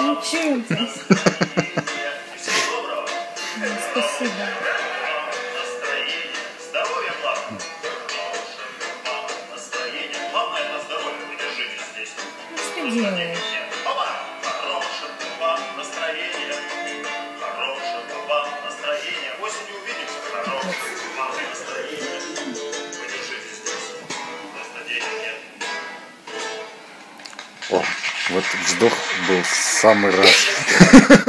Ничего Спасибо. Ну, что делаешь? О, вот вздох был в самый раз.